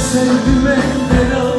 sevdim eller